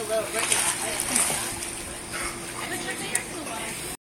A little.